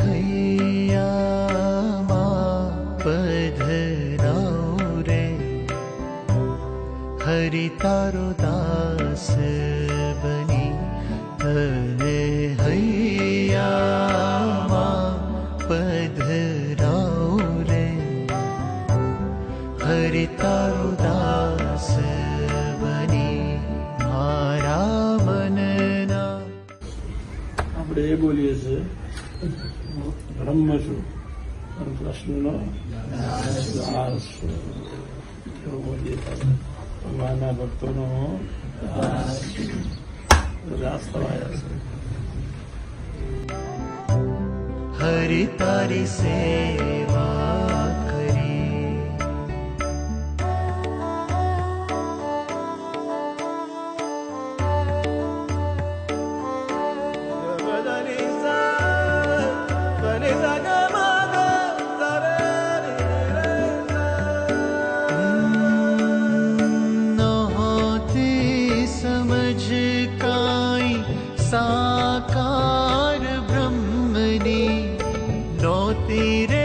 हैया मा पधरे हरि तारु दास बनि धने हैया मा रे हरि तारु दास बनि आनना बोलिये બ્રહ્મ છું પણ કૃષ્ણનો દાસ. છું એવું બોલીએ ભગવાનના साकार ब्रह्मनी नोती